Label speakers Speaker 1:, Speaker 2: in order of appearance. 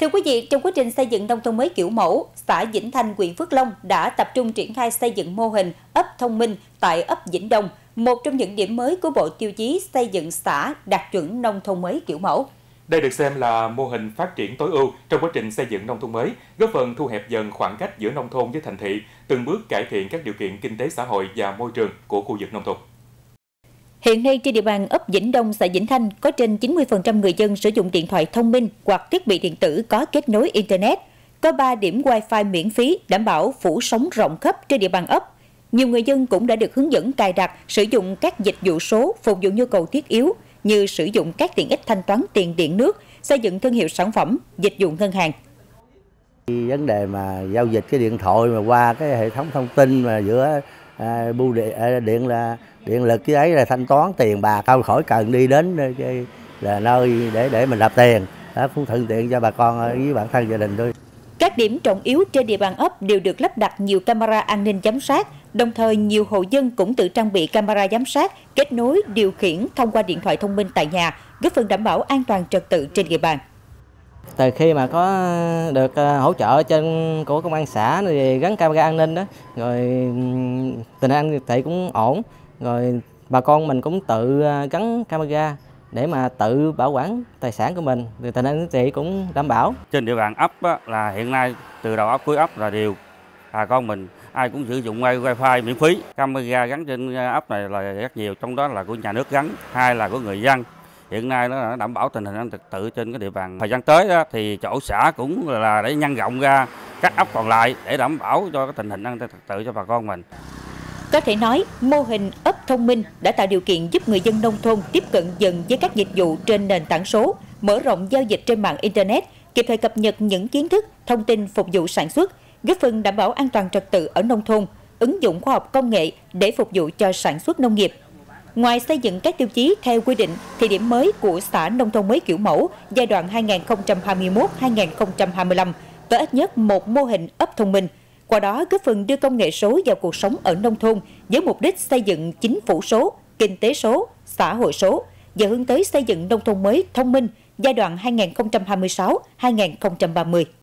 Speaker 1: Thưa quý vị, trong quá trình xây dựng nông thôn mới kiểu mẫu, xã Vĩnh Thanh, huyện Phước Long đã tập trung triển khai xây dựng mô hình ấp thông minh tại ấp Vĩnh Đông, một trong những điểm mới của Bộ Tiêu chí xây dựng xã đạt chuẩn nông thôn mới kiểu mẫu.
Speaker 2: Đây được xem là mô hình phát triển tối ưu trong quá trình xây dựng nông thôn mới, góp phần thu hẹp dần khoảng cách giữa nông thôn với thành thị, từng bước cải thiện các điều kiện kinh tế xã hội và môi trường của khu vực nông thôn.
Speaker 1: Hiện nay trên địa bàn ấp Vĩnh Đông, xã Vĩnh Thanh có trên 90% người dân sử dụng điện thoại thông minh hoặc thiết bị điện tử có kết nối Internet. Có 3 điểm Wi-Fi miễn phí đảm bảo phủ sóng rộng khắp trên địa bàn ấp. Nhiều người dân cũng đã được hướng dẫn cài đặt sử dụng các dịch vụ số phục vụ nhu cầu thiết yếu như sử dụng các tiện ích thanh toán tiền điện nước, xây dựng thương hiệu sản phẩm, dịch vụ ngân hàng.
Speaker 3: Vấn đề mà giao dịch cái điện thoại mà qua cái hệ thống thông tin mà giữa à, bưu điện, à, điện là điện lực cái ấy là thanh toán tiền bạc không khỏi cần đi đến cái là nơi để để mình nạp tiền đó cũng thuận tiện cho bà con với bản thân gia đình thôi.
Speaker 1: Các điểm trọng yếu trên địa bàn ấp đều được lắp đặt nhiều camera an ninh giám sát, đồng thời nhiều hộ dân cũng tự trang bị camera giám sát, kết nối, điều khiển thông qua điện thoại thông minh tại nhà, góp phần đảm bảo an toàn trật tự trên địa bàn.
Speaker 4: Từ khi mà có được ờ, hỗ trợ trên của công an xã thì gắn camera an ninh đó, rồi tình an thị cũng ổn, rồi bà con mình cũng tự à, gắn camera để mà tự bảo quản tài sản của mình. Thì tình hình chị cũng đảm bảo.
Speaker 5: Trên địa bàn ấp á, là hiện nay từ đầu ấp cuối ấp là đều bà con mình ai cũng sử dụng wifi miễn phí. Camera gắn trên à, ấp này là rất nhiều trong đó là của nhà nước gắn hai là của người dân. Hiện nay nó đảm bảo tình hình an trật tự trên cái địa bàn. Thời gian tới đó, thì chỗ xã cũng là để nhân rộng ra các ấp còn lại để đảm bảo cho cái tình hình an trật tự cho bà con mình
Speaker 1: có thể nói, mô hình ấp thông minh đã tạo điều kiện giúp người dân nông thôn tiếp cận dần với các dịch vụ trên nền tảng số, mở rộng giao dịch trên mạng Internet, kịp thời cập nhật những kiến thức, thông tin phục vụ sản xuất, góp phần đảm bảo an toàn trật tự ở nông thôn, ứng dụng khoa học công nghệ để phục vụ cho sản xuất nông nghiệp. Ngoài xây dựng các tiêu chí theo quy định, thì điểm mới của xã nông thôn mới kiểu mẫu giai đoạn 2021-2025 có ít nhất một mô hình ấp thông minh – qua đó góp phần đưa công nghệ số vào cuộc sống ở nông thôn với mục đích xây dựng chính phủ số, kinh tế số, xã hội số và hướng tới xây dựng nông thôn mới thông minh giai đoạn 2026-2030.